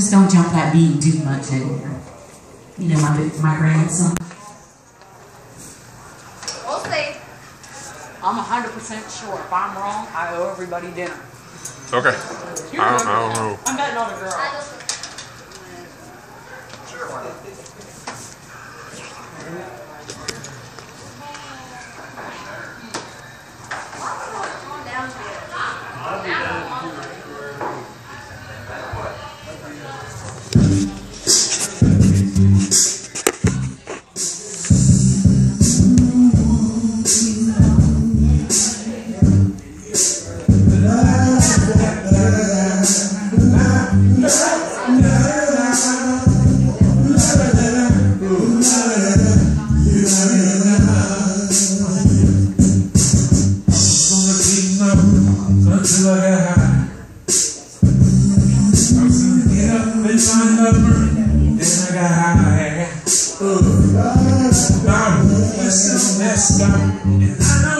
Just don't jump that beat too much anymore. You know, my, my grandson. We'll see. I'm 100% sure if I'm wrong, I owe everybody dinner. Okay. I don't, I don't know. I'm betting on a girl. Until I get high. Get up and lover, then I got high. So messed up, and I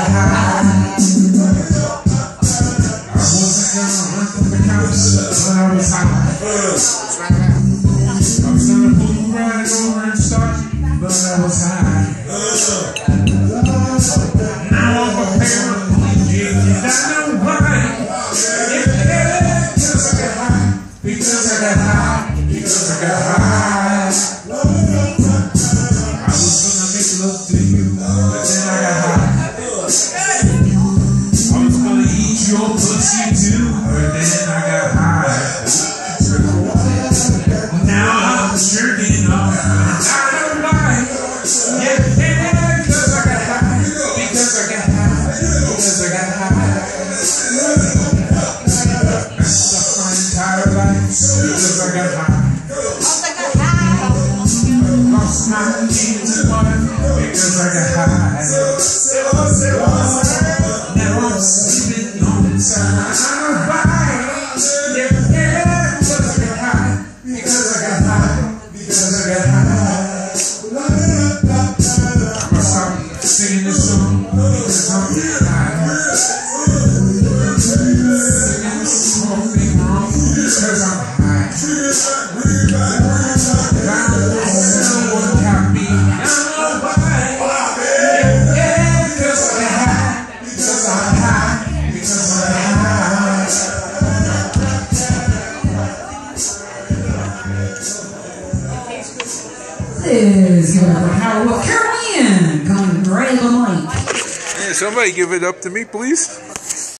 because I got high. I cops, but I was high. I was gonna pull right over and start, but I was high. Now I'm a paraplegic, and I know why. Because I got high, because I got high, because I got high. Because I got high. Is give it up for. Come grab a mic. Yeah, somebody give it up to me, please.